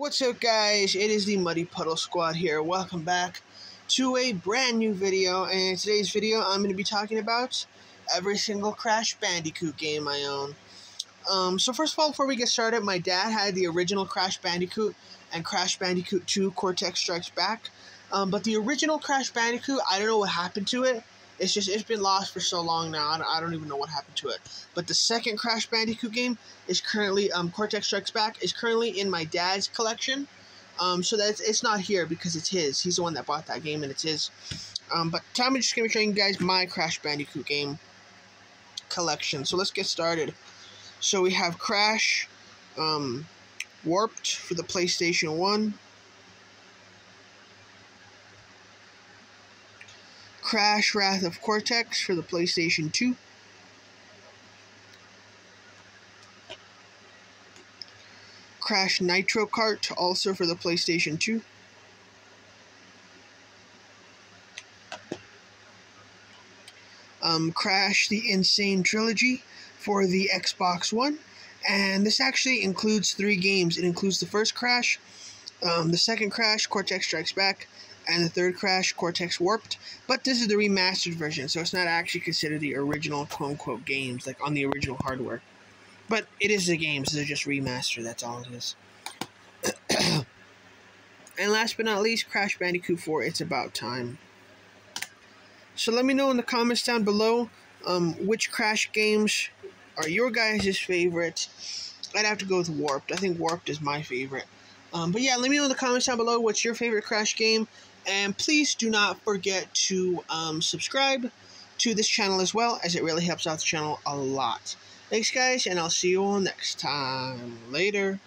What's up guys, it is the Muddy Puddle Squad here. Welcome back to a brand new video and in today's video I'm going to be talking about every single Crash Bandicoot game I own. Um, so first of all, before we get started, my dad had the original Crash Bandicoot and Crash Bandicoot 2 Cortex Strikes Back. Um, but the original Crash Bandicoot, I don't know what happened to it. It's just, it's been lost for so long now, I don't even know what happened to it. But the second Crash Bandicoot game is currently, um, Cortex Strikes Back, is currently in my dad's collection. Um, so that's, it's not here because it's his. He's the one that bought that game and it's his. Um, but I'm just to be showing you guys my Crash Bandicoot game collection. So let's get started. So we have Crash, um, Warped for the PlayStation 1. Crash Wrath of Cortex for the PlayStation 2. Crash Nitro Kart also for the PlayStation 2. Um, Crash the N. Sane Trilogy for the Xbox One. And this actually includes three games. It includes the first Crash, um, the second Crash, Cortex Strikes Back, and the third Crash, Cortex Warped. But this is the remastered version, so it's not actually considered the original quote unquote games, like on the original hardware. But it is the games, they're just remastered, that's all it is. and last but not least, Crash Bandicoot 4, It's About Time. So let me know in the comments down below um, which Crash games are your guys' favorite. I'd have to go with Warped. I think Warped is my favorite. Um, but yeah, let me know in the comments down below what's your favorite Crash game. And please do not forget to um, subscribe to this channel as well, as it really helps out the channel a lot. Thanks, guys, and I'll see you all next time. Later.